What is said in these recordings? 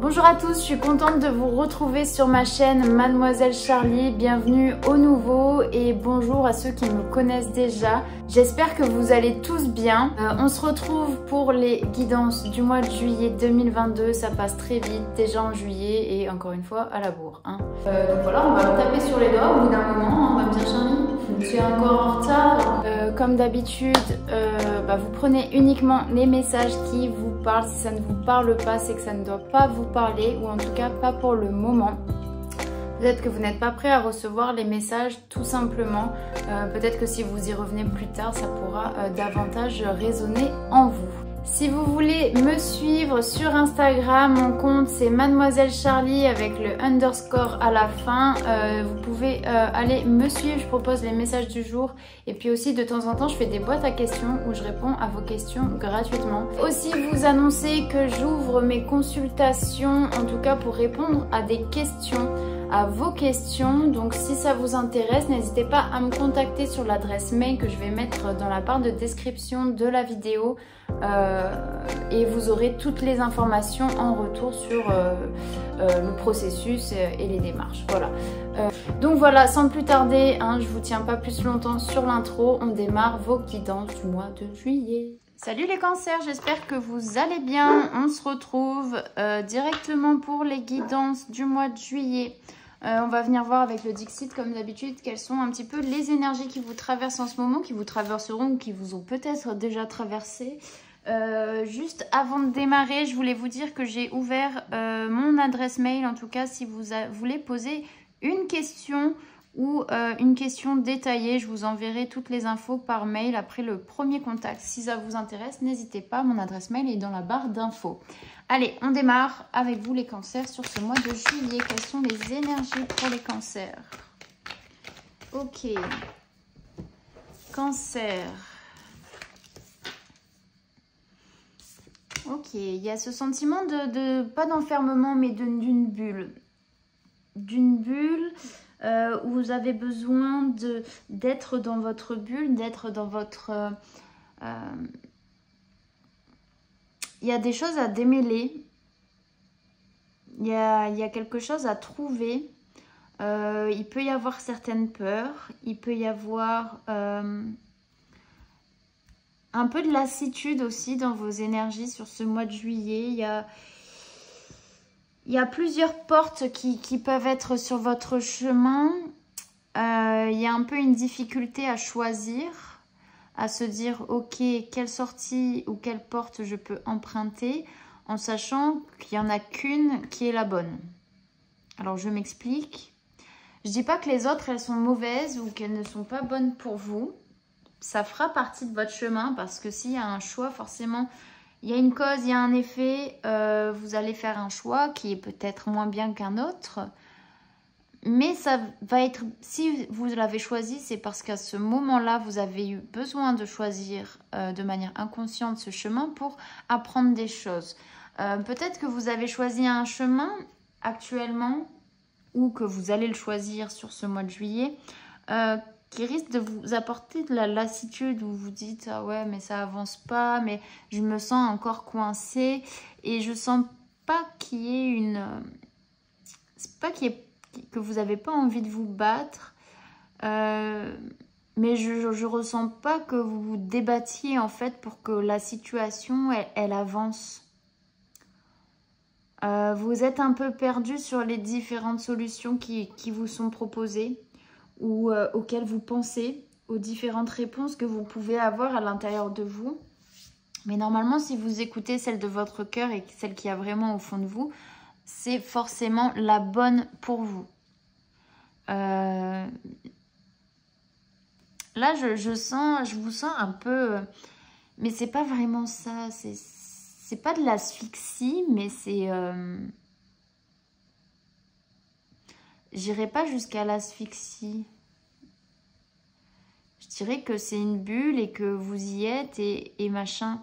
Bonjour à tous, je suis contente de vous retrouver sur ma chaîne Mademoiselle Charlie. Bienvenue au nouveau et bonjour à ceux qui me connaissent déjà. J'espère que vous allez tous bien. Euh, on se retrouve pour les guidances du mois de juillet 2022. Ça passe très vite, déjà en juillet et encore une fois à la bourre. Hein. Euh, donc voilà, on va taper sur les doigts au bout d'un moment. On va me dire Charlie, je suis encore en retard. Euh, comme d'habitude, bah, vous prenez uniquement les messages qui vous parlent. Si ça ne vous parle pas, c'est que ça ne doit pas vous parler ou en tout cas pas pour le moment. Peut-être que vous n'êtes pas prêt à recevoir les messages tout simplement. Euh, peut-être que si vous y revenez plus tard, ça pourra euh, davantage résonner en vous. Si vous voulez me suivre sur Instagram, mon compte c'est Mademoiselle Charlie avec le underscore à la fin. Euh, vous pouvez aller me suivre, je propose les messages du jour. Et puis aussi de temps en temps, je fais des boîtes à questions où je réponds à vos questions gratuitement. Aussi vous annoncer que j'ouvre mes consultations, en tout cas pour répondre à des questions à vos questions. Donc si ça vous intéresse, n'hésitez pas à me contacter sur l'adresse mail que je vais mettre dans la barre de description de la vidéo. Euh, et vous aurez toutes les informations en retour sur euh, euh, le processus et les démarches. Voilà. donc voilà, sans plus tarder, hein, je vous tiens pas plus longtemps sur l'intro. On démarre vos guidances du mois de juillet. Salut les cancers, j'espère que vous allez bien. On se retrouve directement pour les guidances du mois de juillet. Euh, on va venir voir avec le Dixit, comme d'habitude, quelles sont un petit peu les énergies qui vous traversent en ce moment, qui vous traverseront ou qui vous ont peut-être déjà traversé. Euh, juste avant de démarrer, je voulais vous dire que j'ai ouvert euh, mon adresse mail, en tout cas si vous voulez poser une question ou une question détaillée, je vous enverrai toutes les infos par mail après le premier contact. Si ça vous intéresse, n'hésitez pas, mon adresse mail est dans la barre d'infos. Allez, on démarre avec vous les cancers sur ce mois de juillet. Quelles sont les énergies pour les cancers? Ok. Cancer. Ok, il y a ce sentiment de, pas d'enfermement, mais d'une bulle. D'une bulle euh, où vous avez besoin d'être dans votre bulle, d'être dans votre... Euh, il y a des choses à démêler. Il y a, quelque chose à trouver. Euh, il peut y avoir certaines peurs. Il peut y avoir euh, un peu de lassitude aussi dans vos énergies sur ce mois de juillet. Il y a, il y a plusieurs portes qui, peuvent être sur votre chemin. Euh, il y a un peu une difficulté à choisir à se dire ok quelle sortie ou quelle porte je peux emprunter en sachant qu'il n'y en a qu'une qui est la bonne. Alors je m'explique. Je dis pas que les autres elles sont mauvaises ou qu'elles ne sont pas bonnes pour vous. Ça fera partie de votre chemin parce que s'il y a un choix forcément il y a une cause, il y a un effet, euh, vous allez faire un choix qui est peut-être moins bien qu'un autre. Mais ça va être, si vous l'avez choisi, c'est parce qu'à ce moment-là, vous avez eu besoin de choisir euh, de manière inconsciente ce chemin pour apprendre des choses. Euh, peut-être que vous avez choisi un chemin actuellement ou que vous allez le choisir sur ce mois de juillet qui risque de vous apporter de la lassitude où vous dites ah ouais mais ça avance pas mais je me sens encore coincée et je sens pas qu'il y ait une c'est pas ait que vous n'avez pas envie de vous battre. Euh, mais je ne ressens pas que vous vous débattiez en fait pour que la situation elle, avance. Euh, vous êtes un peu perdu sur les différentes solutions qui, vous sont proposées ou euh, auxquelles vous pensez, aux différentes réponses que vous pouvez avoir à l'intérieur de vous. Mais normalement, si vous écoutez celle de votre cœur et celle qui a vraiment au fond de vous, c'est forcément la bonne pour vous. Euh, là, je, sens, je vous sens un peu... Mais c'est pas vraiment ça. C'est pas de l'asphyxie, mais c'est... Euh, j'irai pas jusqu'à l'asphyxie. Je dirais que c'est une bulle et que vous y êtes et, machin.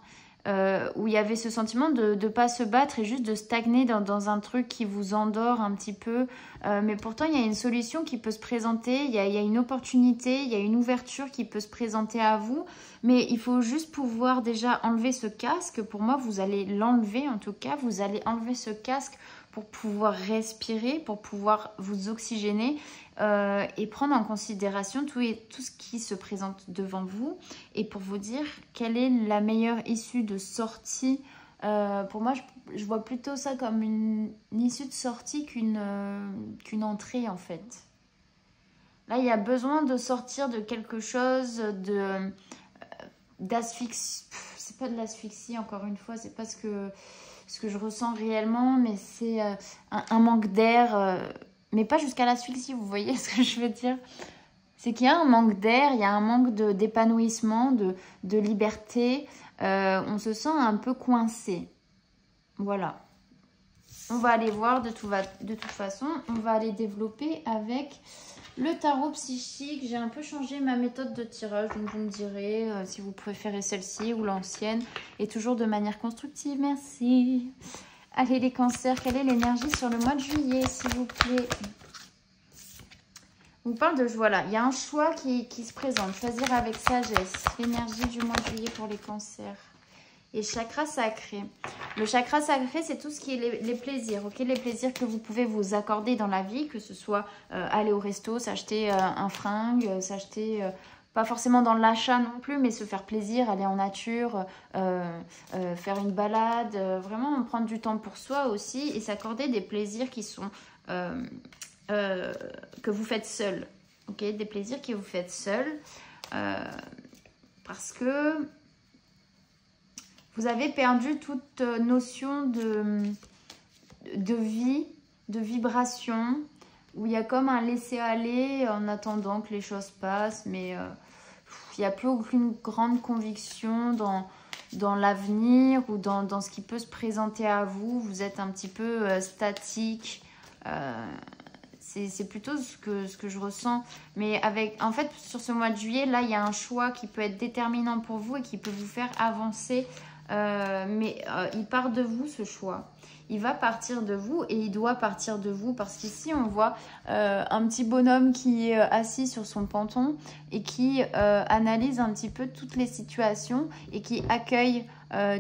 Euh, où il y avait ce sentiment de ne pas se battre et juste de stagner dans, un truc qui vous endort un petit peu. Euh, mais pourtant, il y a une solution qui peut se présenter, il y, a, une opportunité, il y a une ouverture qui peut se présenter à vous. Mais il faut juste pouvoir déjà enlever ce casque. Pour moi, vous allez l'enlever en tout cas. Vous allez enlever ce casque pour pouvoir respirer, pour pouvoir vous oxygéner euh, et prendre en considération tout, et, tout ce qui se présente devant vous et pour vous dire quelle est la meilleure issue de sortie. Euh, pour moi, je, vois plutôt ça comme une, issue de sortie qu'une qu'une entrée en fait. Là, il y a besoin de sortir de quelque chose de d'asphyxie. C'est pas de l'asphyxie, encore une fois, c'est pas ce que ce que je ressens réellement, mais c'est euh, un, manque d'air, euh, mais pas jusqu'à l'asphyxie, vous voyez ce que je veux dire C'est qu'il y a un manque d'air, il y a un manque d'épanouissement, de, de, liberté, euh, on se sent un peu coincé. Voilà. On va aller voir de, tout va, de toute façon, on va aller développer avec le tarot psychique, j'ai un peu changé ma méthode de tirage, donc vous me direz euh, si vous préférez celle-ci ou l'ancienne. Et toujours de manière constructive, merci. Allez les cancers, quelle est l'énergie sur le mois de juillet, s'il vous plaît? On parle de, voilà, il y a un choix qui, qui se présente. Choisir avec sagesse, l'énergie du mois de juillet pour les cancers et chakra sacré. Le chakra sacré, c'est tout ce qui est les, plaisirs, ok? Les plaisirs que vous pouvez vous accorder dans la vie, que ce soit euh, aller au resto, s'acheter euh, un fringue, euh, s'acheter, pas forcément dans l'achat non plus, mais se faire plaisir, aller en nature, faire une balade, vraiment prendre du temps pour soi aussi et s'accorder des plaisirs qui sont que vous faites seul, ok? Des plaisirs que vous faites seul parce que vous avez perdu toute euh, notion de, de vie, de vibration, où il y a comme un laisser-aller en attendant que les choses passent, mais euh, il n'y a plus aucune grande conviction dans, dans l'avenir ou dans, dans, ce qui peut se présenter à vous. Vous êtes un petit peu euh, statique. c'est plutôt ce que, ce que je ressens. Mais avec, en fait, sur ce mois de juillet, là, il y a un choix qui peut être déterminant pour vous et qui peut vous faire avancer euh, mais euh, il part de vous ce choix. Il va partir de vous et il doit partir de vous parce qu'ici on voit euh, un petit bonhomme qui est assis sur son panton et qui analyse un petit peu toutes les situations et qui accueille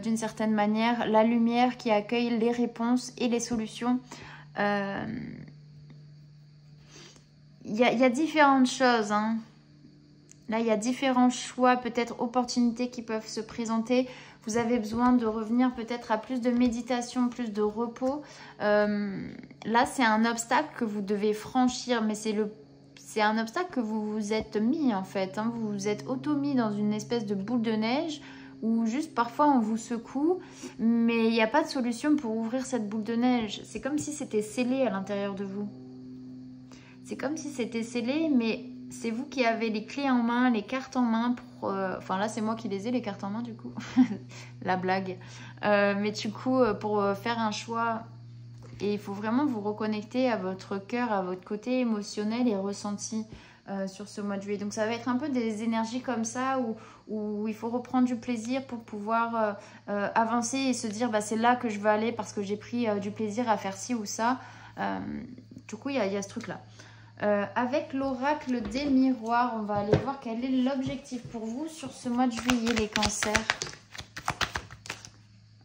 d'une certaine manière la lumière, qui accueille les réponses et les solutions. Il y, y, a différentes choses. Hein. Là, il y a différents choix, peut-être opportunités qui peuvent se présenter vous avez besoin de revenir peut-être à plus de méditation, plus de repos. Euh, là, c'est un obstacle que vous devez franchir, mais c'est le c'est un obstacle que vous vous êtes mis en fait. Hein. Vous vous êtes auto-mis dans une espèce de boule de neige où juste parfois on vous secoue, mais il n'y a pas de solution pour ouvrir cette boule de neige. C'est comme si c'était scellé à l'intérieur de vous. C'est comme si c'était scellé, mais c'est vous qui avez les clés en main, les cartes en main pour... Euh, enfin là c'est moi qui les ai les cartes en main du coup. La blague. Euh, mais du coup euh, pour faire un choix et il faut vraiment vous reconnecter à votre cœur, à votre côté émotionnel et ressenti sur ce mois de juillet. Donc ça va être un peu des énergies comme ça où, où il faut reprendre du plaisir pour pouvoir avancer et se dire bah, c'est là que je veux aller parce que j'ai pris du plaisir à faire ci ou ça. du coup il y, y a ce truc là. Euh, avec l'oracle des miroirs, on va aller voir quel est l'objectif pour vous sur ce mois de juillet, les cancers.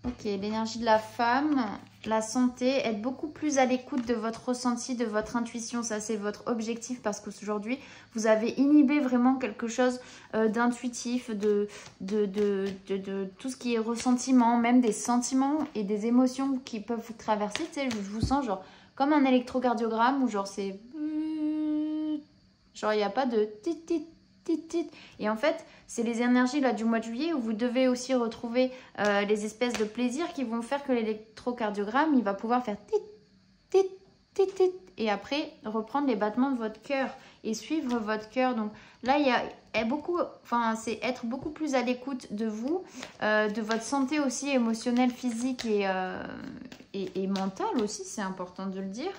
Ok, l'énergie de la femme, la santé, être beaucoup plus à l'écoute de votre ressenti, de votre intuition. Ça, c'est votre objectif parce qu'aujourd'hui, vous avez inhibé vraiment quelque chose euh, d'intuitif, de de, de, de, tout ce qui est ressentiment, même des sentiments et des émotions qui peuvent vous traverser. Tu sais, je vous sens genre comme un électrocardiogramme ou genre c'est Genre, il n'y a pas de tit, tit, tit, tit. Et en fait, c'est les énergies là du mois de juillet où vous devez aussi retrouver euh, les espèces de plaisirs qui vont faire que l'électrocardiogramme, il va pouvoir faire tit, tit, tit, tit. Et après, reprendre les battements de votre cœur et suivre votre cœur. Donc là, il y a beaucoup, enfin, c'est être beaucoup plus à l'écoute de vous, euh, de votre santé aussi émotionnelle, physique et, euh, et, et mentale aussi, c'est important de le dire.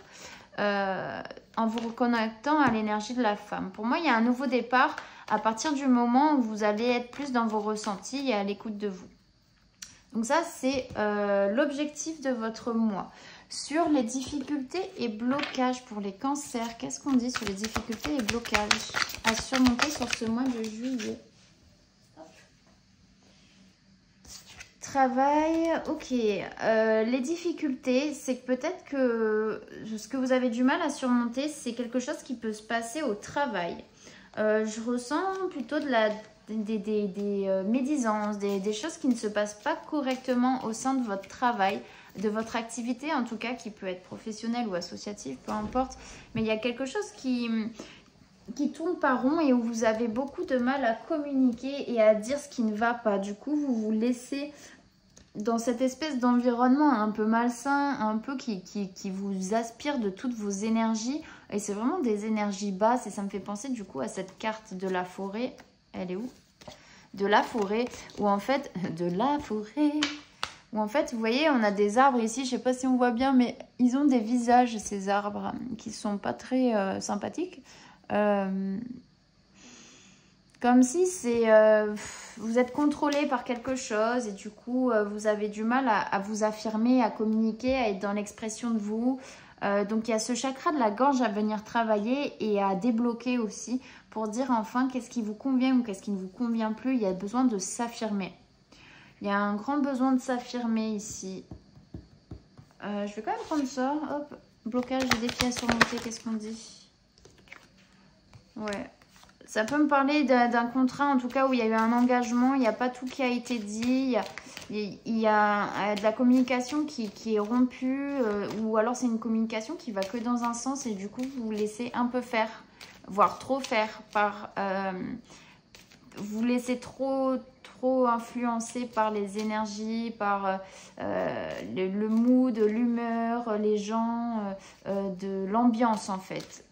Euh, en vous reconnectant à l'énergie de la femme. Pour moi, il y a un nouveau départ à partir du moment où vous allez être plus dans vos ressentis et à l'écoute de vous. Donc ça, c'est euh, l'objectif de votre mois. Sur les difficultés et blocages pour les cancers, qu'est-ce qu'on dit sur les difficultés et blocages? À surmonter sur ce mois de juillet travail, ok. Euh, les difficultés, c'est que peut-être que ce que vous avez du mal à surmonter, c'est quelque chose qui peut se passer au travail. Euh, je ressens plutôt de la, des, des, des euh, médisances, des, des, choses qui ne se passent pas correctement au sein de votre travail, de votre activité en tout cas, qui peut être professionnelle ou associative, peu importe. Mais il y a quelque chose qui, qui tourne par rond et où vous avez beaucoup de mal à communiquer et à dire ce qui ne va pas. Du coup, vous vous laissez dans cette espèce d'environnement un peu malsain, un peu qui, qui, qui, vous aspire de toutes vos énergies. Et c'est vraiment des énergies basses. Et ça me fait penser du coup à cette carte de la forêt. Elle est où? De la forêt. Où en fait... De la forêt où en fait, vous voyez, on a des arbres ici, je sais pas si on voit bien, mais ils ont des visages, ces arbres, qui sont pas très euh, sympathiques. Euh, comme si c'est euh, vous êtes contrôlé par quelque chose et du coup euh, vous avez du mal à, vous affirmer, à communiquer, à être dans l'expression de vous. donc il y a ce chakra de la gorge à venir travailler et à débloquer aussi pour dire enfin qu'est-ce qui vous convient ou qu'est-ce qui ne vous convient plus. Il y a besoin de s'affirmer. Il y a un grand besoin de s'affirmer ici. je vais quand même prendre ça. Hop, blocage des défis à surmonter, qu'est-ce qu'on dit? Ouais. Ça peut me parler d'un contrat, en tout cas, où il y a eu un engagement, il n'y a pas tout qui a été dit, il y a, euh, de la communication qui, est rompue, euh, ou alors c'est une communication qui va que dans un sens, et du coup, vous vous laissez un peu faire, voire trop faire, par... Euh, vous laissez trop, trop influencer par les énergies, par le, le, mood, l'humeur, les gens, de l'ambiance en fait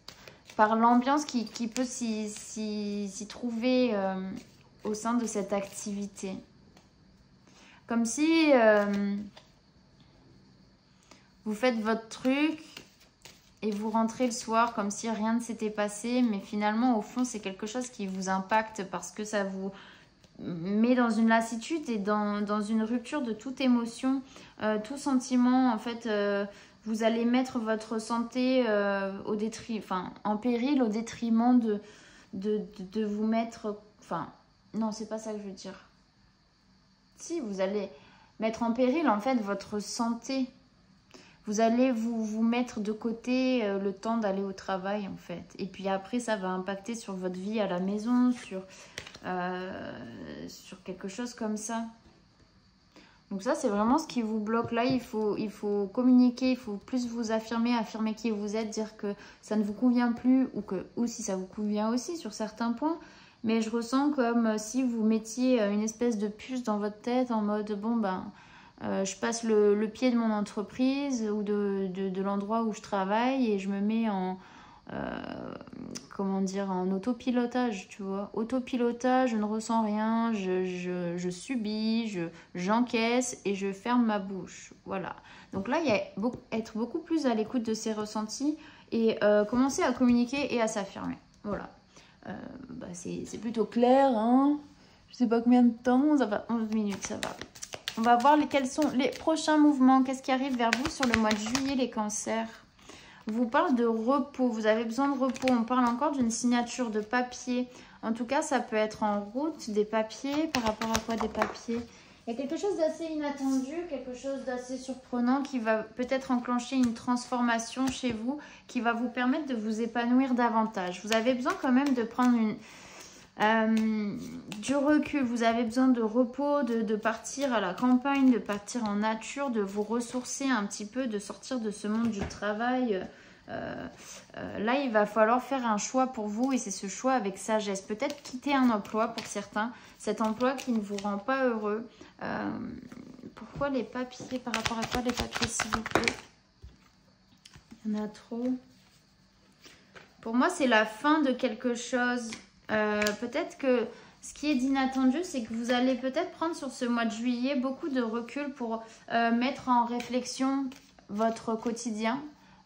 par l'ambiance qui, peut s'y trouver euh, au sein de cette activité. Comme si euh, vous faites votre truc et vous rentrez le soir comme si rien ne s'était passé, mais finalement au fond c'est quelque chose qui vous impacte parce que ça vous met dans une lassitude et dans, une rupture de toute émotion, euh, tout sentiment en fait vous allez mettre votre santé euh, en péril au détriment de, de, vous mettre... Enfin, non, c'est pas ça que je veux dire. Si, vous allez mettre en péril en fait votre santé. Vous allez vous, vous mettre de côté euh, le temps d'aller au travail en fait. Et puis après, ça va impacter sur votre vie à la maison, sur, euh, sur quelque chose comme ça. Donc ça, c'est vraiment ce qui vous bloque. Là, il faut, il faut communiquer, il faut plus vous affirmer, affirmer qui vous êtes, dire que ça ne vous convient plus ou, que, ou si ça vous convient aussi sur certains points. Mais je ressens comme si vous mettiez une espèce de puce dans votre tête en mode, bon, ben, euh, je passe le, pied de mon entreprise ou de, de l'endroit où je travaille et je me mets en, euh, comment dire, en autopilotage, tu vois. Autopilotage, je ne ressens rien, je, je, subis, je, j'encaisse et je ferme ma bouche. Voilà. Donc là, il y a être beaucoup plus à l'écoute de ses ressentis et euh, commencer à communiquer et à s'affirmer. Voilà. Euh, bah c'est, plutôt clair, hein. Je sais pas combien de temps, ça va 11 minutes, ça va. On va voir les, quels sont les prochains mouvements, qu'est-ce qui arrive vers vous sur le mois de juillet, les cancers? Vous parle de repos. Vous avez besoin de repos. On parle encore d'une signature de papier. En tout cas, ça peut être en route des papiers. Par rapport à quoi des papiers? Il y a quelque chose d'assez inattendu, quelque chose d'assez surprenant qui va peut-être enclencher une transformation chez vous, qui va vous permettre de vous épanouir davantage. Vous avez besoin quand même de prendre une, euh, du recul, vous avez besoin de repos, de, de, partir à la campagne, de partir en nature, de vous ressourcer un petit peu, de sortir de ce monde du travail. Euh, euh, là, il va falloir faire un choix pour vous et c'est ce choix avec sagesse. Peut-être quitter un emploi pour certains, cet emploi qui ne vous rend pas heureux. pourquoi les papiers Par rapport à quoi les papiers, s'il vous plaît? Il y en a trop. Pour moi, c'est la fin de quelque chose. Euh, peut-être que ce qui est d'inattendu, c'est que vous allez peut-être prendre sur ce mois de juillet beaucoup de recul pour euh, mettre en réflexion votre quotidien,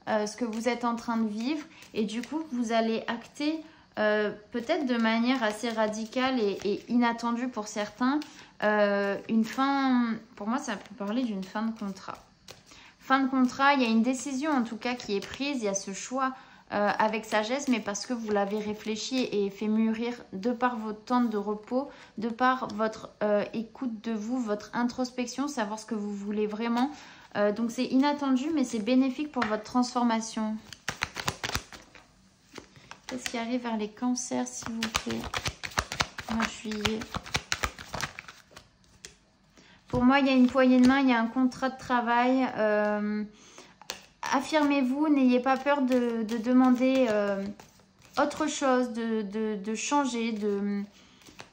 euh, ce que vous êtes en train de vivre. Et du coup, vous allez acter peut-être de manière assez radicale et, inattendue pour certains, une fin, pour moi, ça peut parler d'une fin de contrat. Fin de contrat, il y a une décision en tout cas qui est prise, il y a ce choix euh, avec sagesse, mais parce que vous l'avez réfléchi et fait mûrir de par votre temps de repos, de par votre euh, écoute de vous, votre introspection, savoir ce que vous voulez vraiment. Euh, donc c'est inattendu, mais c'est bénéfique pour votre transformation. Qu'est-ce qui arrive vers les cancers, s'il vous plaît? Mois juillet. Pour moi, il y a une poignée de main, il y a un contrat de travail. Euh, affirmez-vous, n'ayez pas peur de, demander euh, autre chose, de, changer. De...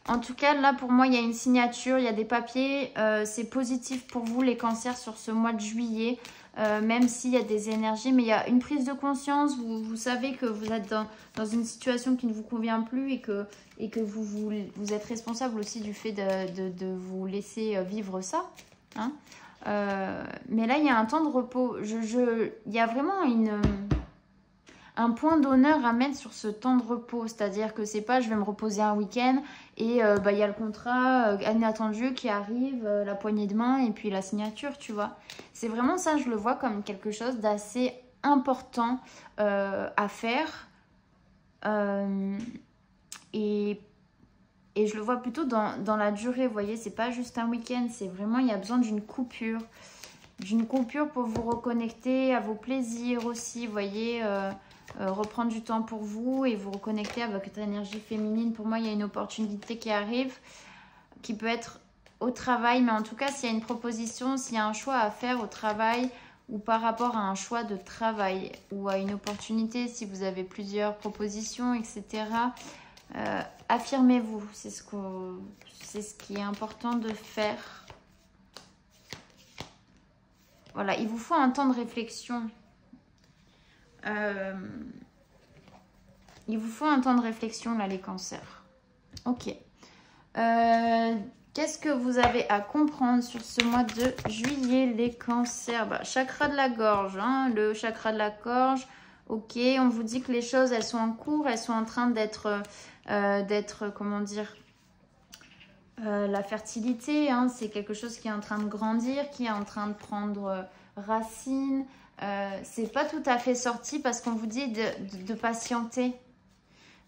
En tout cas, là, pour moi, il y a une signature, il y a des papiers. Euh, c'est positif pour vous, les cancers, sur ce mois de juillet. Euh, même s'il y a des énergies, mais il y a une prise de conscience, vous, savez que vous êtes dans, une situation qui ne vous convient plus et que, et que vous, vous, êtes responsable aussi du fait de, de, vous laisser vivre ça. Hein euh, mais là, il y a un temps de repos. Il y a vraiment une, un point d'honneur à mettre sur ce temps de repos. C'est-à-dire que c'est pas je vais me reposer un week-end et euh, bah, il y a le contrat euh, inattendu qui arrive, la poignée de main et puis la signature, tu vois. C'est vraiment ça, je le vois comme quelque chose d'assez important à faire. et et je le vois plutôt dans, la durée, vous voyez, c'est pas juste un week-end, c'est vraiment, il y a besoin d'une coupure. D'une coupure pour vous reconnecter à vos plaisirs aussi, vous voyez, euh, euh, reprendre du temps pour vous et vous reconnecter avec votre énergie féminine. Pour moi, il y a une opportunité qui arrive, qui peut être au travail, mais en tout cas, s'il y a une proposition, s'il y a un choix à faire au travail ou par rapport à un choix de travail ou à une opportunité, si vous avez plusieurs propositions, etc., euh, affirmez-vous, c'est ce, ce qui est important de faire. Voilà, il vous faut un temps de réflexion. Euh, il vous faut un temps de réflexion, là, les cancers. Ok. Euh, qu'est-ce que vous avez à comprendre sur ce mois de juillet, les cancers? Bah, Chakra de la gorge, hein, le chakra de la gorge. Ok, on vous dit que les choses, elles sont en cours, elles sont en train d'être euh, comment dire, la fertilité, hein, c'est quelque chose qui est en train de grandir, qui est en train de prendre euh, c'est pas tout à fait sorti parce qu'on vous dit de, patienter.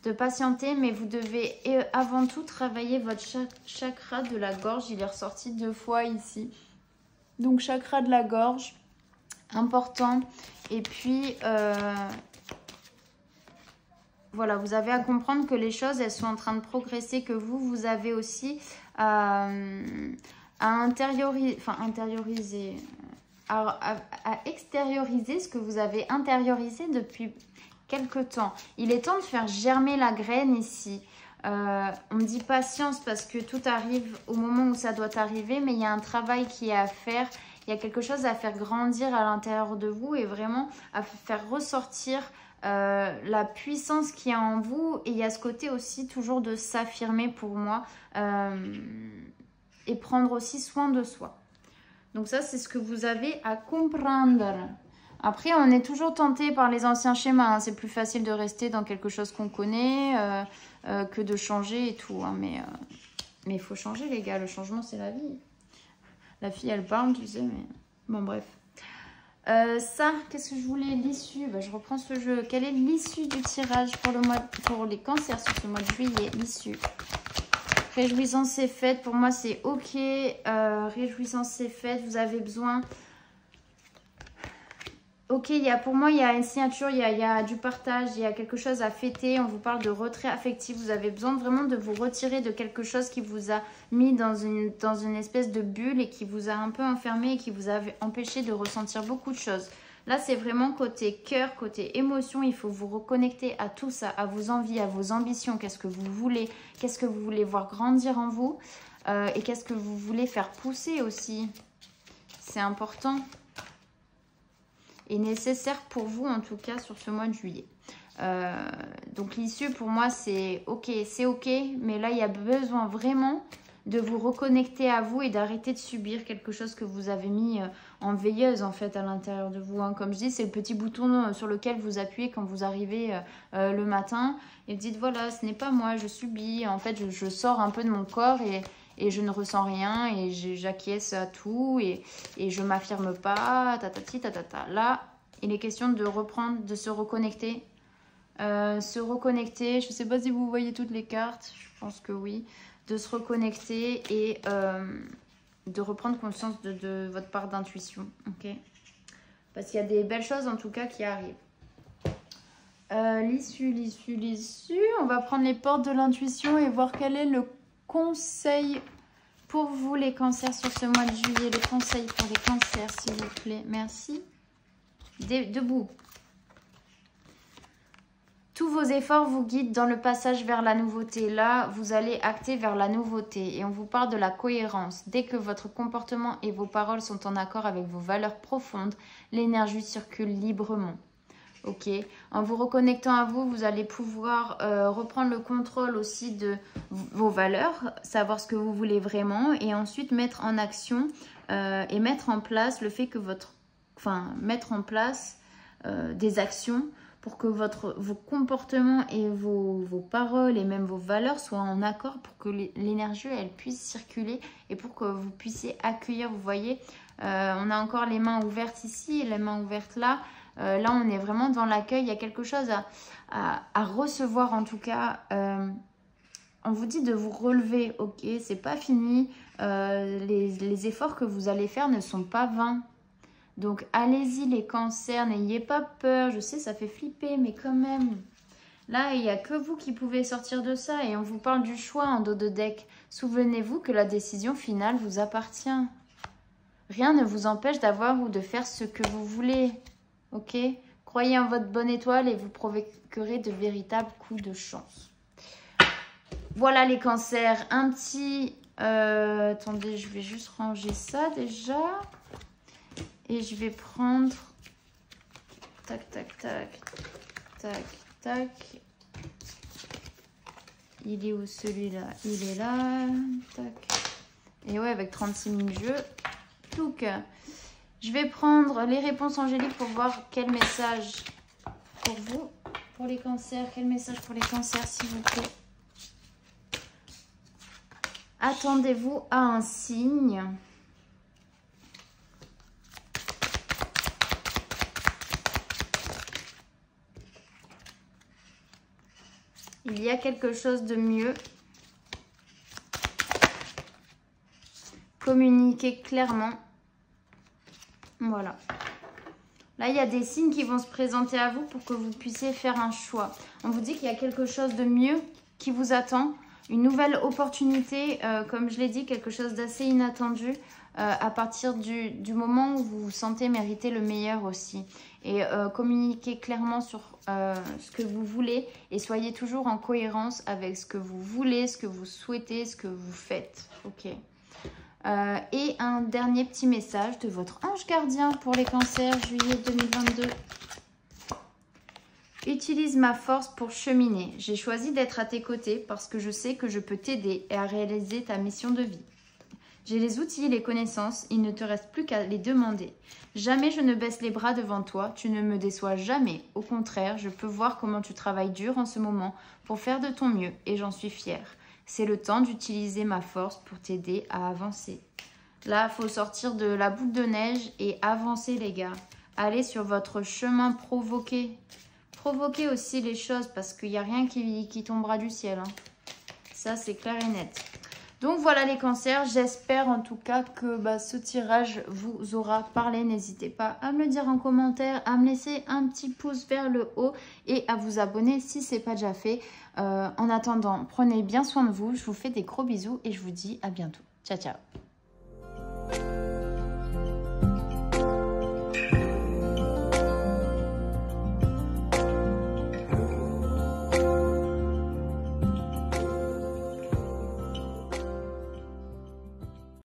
De patienter, mais vous devez avant tout travailler votre chakra de la gorge. Il est ressorti deux fois ici. Donc chakra de la gorge, important. Et puis, voilà, vous avez à comprendre que les choses, elles sont en train de progresser, que vous, vous avez aussi à, intérioriser, à, extérioriser ce que vous avez intériorisé depuis quelque temps. Il est temps de faire germer la graine ici. Euh, on me dit patience parce que tout arrive au moment où ça doit arriver, mais il y a un travail qui est à faire. Il y a quelque chose à faire grandir à l'intérieur de vous et vraiment à faire ressortir euh, la puissance qui est en vous et il y a ce côté aussi toujours de s'affirmer pour moi euh, et prendre aussi soin de soi. Donc ça, c'est ce que vous avez à comprendre. Après, on est toujours tenté par les anciens schémas. Hein. C'est plus facile de rester dans quelque chose qu'on connaît euh, que de changer et tout. Hein. Mais il faut changer, les gars. Le changement, c'est la vie. La fille, elle parle, tu sais, mais... Bon, bref. Euh, ça, qu'est-ce que je voulais L'issue, bah, je reprends ce jeu. Quelle est l'issue du tirage pour, le mois, pour les cancers sur ce mois de juillet? L'issue. Réjouissance est faite. Pour moi, c'est OK. Euh, réjouissance est faite. Vous avez besoin Ok, y a, pour moi, il y a une signature, il y a, du partage, il y a quelque chose à fêter. On vous parle de retrait affectif. Vous avez besoin vraiment de vous retirer de quelque chose qui vous a mis dans une, dans une espèce de bulle et qui vous a un peu enfermé et qui vous a empêché de ressentir beaucoup de choses. Là, c'est vraiment côté cœur, côté émotion. Il faut vous reconnecter à tout ça, à vos envies, à vos ambitions. Qu'est-ce que vous voulez? Qu'est-ce que vous voulez voir grandir en vous? Euh, Et qu'est-ce que vous voulez faire pousser aussi? C'est important est nécessaire pour vous en tout cas sur ce mois de juillet. Euh, donc l'issue pour moi c'est ok, c'est ok, mais là il y a besoin vraiment de vous reconnecter à vous et d'arrêter de subir quelque chose que vous avez mis euh, en veilleuse en fait à l'intérieur de vous. Hein. Comme je dis, c'est le petit bouton euh, sur lequel vous appuyez quand vous arrivez le matin et vous dites voilà, ce n'est pas moi, je subis. En fait, je, je sors un peu de mon corps et, et je ne ressens rien et j'acquiesce à tout et, et je m'affirme pas, tatati, tatata. Là, il est question de reprendre, de se reconnecter Euh, se reconnecter, je ne sais pas si vous voyez toutes les cartes, je pense que oui, de se reconnecter et euh, de reprendre conscience de, votre part d'intuition, ok? Parce qu'il y a des belles choses en tout cas qui arrivent. Euh, l'issue, l'issue, l'issue, on va prendre les portes de l'intuition et voir quel est le conseil pour vous les cancers sur ce mois de juillet, le conseil pour les cancers s'il vous plaît, merci. debout, tous vos efforts vous guident dans le passage vers la nouveauté. Là, vous allez acter vers la nouveauté et on vous parle de la cohérence. Dès que votre comportement et vos paroles sont en accord avec vos valeurs profondes, l'énergie circule librement. Ok En vous reconnectant à vous, vous allez pouvoir euh, reprendre le contrôle aussi de vos valeurs, savoir ce que vous voulez vraiment et ensuite mettre en action euh, et mettre en place le fait que place euh, des actions pour que votre, vos comportements et vos, paroles et même vos valeurs soient en accord pour que l'énergie elle puisse circuler et pour que vous puissiez accueillir. Vous voyez, euh, on a encore les mains ouvertes ici et les mains ouvertes là. Euh, là, on est vraiment dans l'accueil. Il y a quelque chose à, à, recevoir en tout cas. Euh, on vous dit de vous relever, ok, c'est pas fini. Les, les efforts que vous allez faire ne sont pas vains. Donc allez-y les cancers, n'ayez pas peur. Je sais, ça fait flipper, mais quand même. Là, il n'y a que vous qui pouvez sortir de ça. Et on vous parle du choix en dos de deck. Souvenez-vous que la décision finale vous appartient. Rien ne vous empêche d'avoir ou de faire ce que vous voulez. Ok? Croyez en votre bonne étoile et vous provoquerez de véritables coups de chance. Voilà les cancers. Un petit... Euh, attendez, je vais juste ranger ça déjà. Et je vais prendre... Tac, tac, tac. Tac, tac. Il est où celui-là? Il est là. Tac. Et ouais, avec 36 000 jeux. Donc, je vais prendre les réponses angéliques pour voir quel message pour vous, pour les cancers. Quel message pour les cancers, s'il vous plaît Attendez-vous à un signe. Il y a quelque chose de mieux. Communiquer clairement. Voilà. Là, il y a des signes qui vont se présenter à vous pour que vous puissiez faire un choix. On vous dit qu'il y a quelque chose de mieux qui vous attend. Une nouvelle opportunité, euh, comme je l'ai dit, quelque chose d'assez inattendu euh, à partir du, moment où vous vous sentez mériter le meilleur aussi. Et euh, communiquez clairement sur ce que vous voulez et soyez toujours en cohérence avec ce que vous voulez, ce que vous souhaitez, ce que vous faites. Ok. Et un dernier petit message de votre ange gardien pour les cancers juillet 2022. Utilise ma force pour cheminer. J'ai choisi d'être à tes côtés parce que je sais que je peux t'aider et à réaliser ta mission de vie. J'ai les outils les connaissances, il ne te reste plus qu'à les demander. Jamais je ne baisse les bras devant toi, tu ne me déçois jamais. Au contraire, je peux voir comment tu travailles dur en ce moment pour faire de ton mieux et j'en suis fière. C'est le temps d'utiliser ma force pour t'aider à avancer. Là, il faut sortir de la boule de neige et avancer les gars. Allez sur votre chemin provoqué. Provoquez aussi les choses parce qu'il n'y a rien qui, qui tombera du ciel. Hein. Ça, c'est clair et net. Donc voilà les cancers, j'espère en tout cas que bah, ce tirage vous aura parlé. N'hésitez pas à me le dire en commentaire, à me laisser un petit pouce vers le haut et à vous abonner si ce n'est pas déjà fait. Euh, en attendant, prenez bien soin de vous, je vous fais des gros bisous et je vous dis à bientôt. Ciao ciao